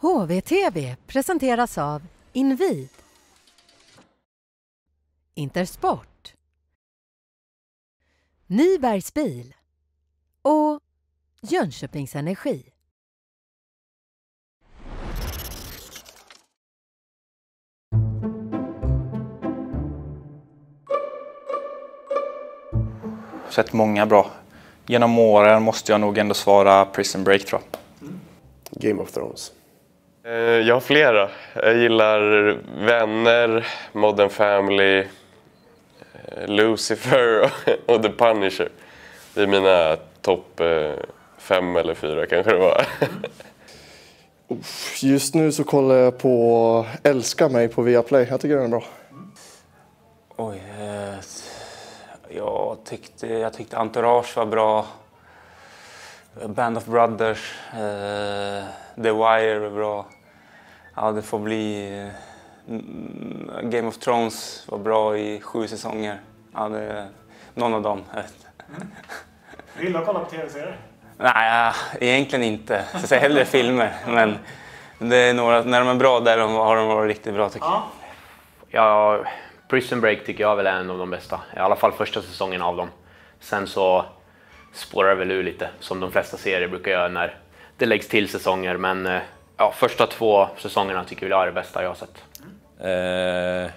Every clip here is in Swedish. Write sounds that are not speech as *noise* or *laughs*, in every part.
HVTV presenteras av Invid Intersport Nybergs bil och Jönköpings Energi. Sett många bra. Genom åren måste jag nog ändå svara Prison Break tror jag. Game of Thrones. Eh, Jag har flera. Jag gillar Vänner, Modern Family, eh, Lucifer *laughs* och The Punisher. Det är mina topp eh, fem eller fyra kanske det var. *laughs* Just nu så kollar jag på Älska mig på Viaplay. Jag tycker den är bra. Oj. Jag, tyckte, jag tyckte Entourage var bra. Band of Brothers. Eh, The Wire var bra. Ja, det får bli... eh, mm, Game of Thrones var bra i sju säsonger. Ja, det, någon av dem. jag inte. *laughs* Du gillar att kolla på tv-serier? Nej, egentligen inte. Jag säger hellre filmer. Men det är några, när de är bra där har de varit riktigt bra tycker jag. Ja. Ja, Prison Break tycker jag väl är en av de bästa. I alla fall första säsongen av dem. Sen så spårar väl ur lite, som de flesta serier brukar göra när det läggs till säsonger. Men eh, ja, första två säsongerna tycker jag är det bästa jag har sett. Eh,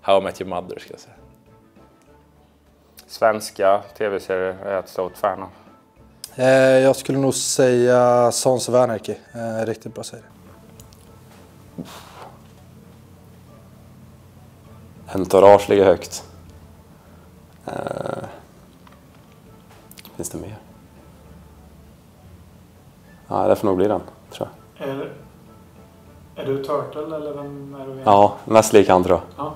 How I Met Your Mother ska jag säga. Svenska tv-serier är jag ett stort fan av. Eh, jag skulle nog säga Sons of Anarchy. Eh, riktigt bra serie. Entourage ligger högt. Finns det mer? Ja, det får nog bli den, tror jag. Är, är du Turtle eller vem är du? Ja, mest lik han tror jag. Ja.